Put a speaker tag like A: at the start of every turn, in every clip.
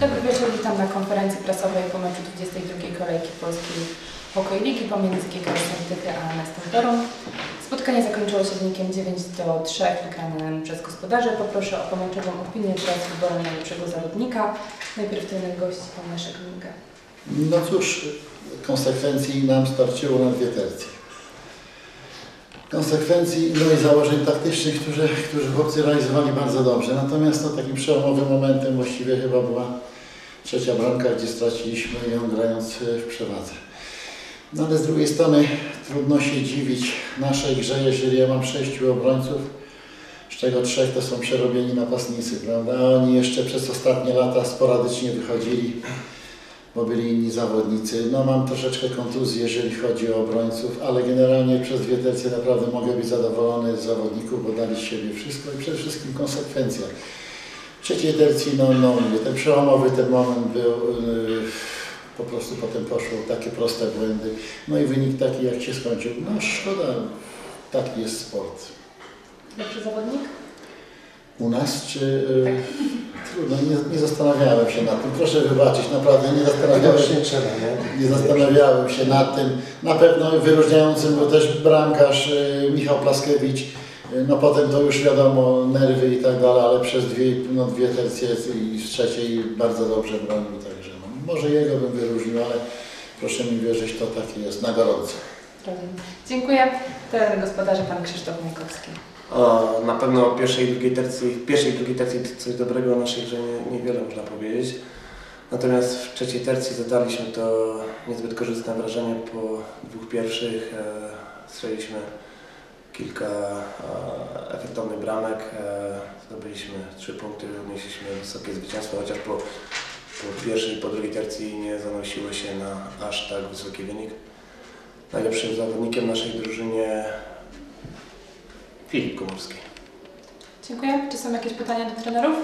A: Dobry wieczór, witam na konferencji prasowej po meczu 22 kolejki Polskiej Hokej Ligi pomiędzy GKS-em a Nestem Torun. Spotkanie zakończyło się wynikiem 9 do 3 wygranym przez gospodarzy. Poproszę o pomęczową opinię teraz wyborem najlepszego zawodnika. Najpierw trener gości, pan Leszek Minga.
B: No cóż, konsekwencji nam starczyło na dwie tercje. Konsekwencji no i założeń taktycznych, które, które chłopcy realizowali bardzo dobrze. Natomiast no, takim przełomowym momentem właściwie chyba była trzecia bramka, gdzie straciliśmy ją grając w przewadze. No ale z drugiej strony trudno się dziwić naszej grze, jeżeli ja mam sześciu obrońców, z czego trzech to są przerobieni napastnicy, prawda? A oni jeszcze przez ostatnie lata sporadycznie wychodzili bo byli inni zawodnicy. No mam troszeczkę kontuzji, jeżeli chodzi o obrońców, ale generalnie przez dwie tercje naprawdę mogę być zadowolony z zawodników, bo dali z siebie wszystko i przede wszystkim konsekwencja. W trzeciej tercji, no, no ten przełomowy ten moment był, yy, po prostu potem poszło takie proste błędy. No i wynik taki, jak się skończył. No szkoda, taki jest sport.
A: Lepszy zawodnik?
B: U nas, czy... Yy, trudno, nie, nie zastanawiałem się nad tym. Proszę wybaczyć, naprawdę nie zastanawiałem się.
C: nie trzeba, nie?
B: Nie zastanawiałem się nad tym. Na pewno wyróżniającym był też bramkarz y, Michał Plaskiewicz. No potem to już wiadomo, nerwy i tak dalej, ale przez dwie, no, dwie tercje i z trzeciej bardzo dobrze bronił. Także no, może jego bym wyróżnił, ale proszę mi wierzyć, to takie jest na gorąco.
A: Rozumiem. Dziękuję. Trener gospodarzy, pan Krzysztof Majkowski.
C: O, na pewno w pierwszej i drugiej tercji, w pierwszej i drugiej tercji coś dobrego o naszej grze nie, niewiele można powiedzieć. Natomiast w trzeciej tercji zatarliśmy to niezbyt korzystne wrażenie po dwóch pierwszych. E, strzeliliśmy kilka e, efektownych bramek, e, zdobyliśmy trzy punkty, odnieśliśmy wysokie zwycięstwo, chociaż po, po pierwszej i po drugiej tercji nie zanosiło się na aż tak wysoki wynik. Najlepszym zawodnikiem naszej drużynie Filip Komorski.
A: Dziękuję. Czy są jakieś pytania do trenerów?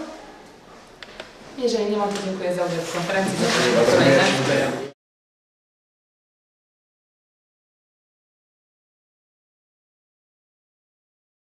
A: Jeżeli nie ma, to dziękuję za udział w konferencji. Kolejnej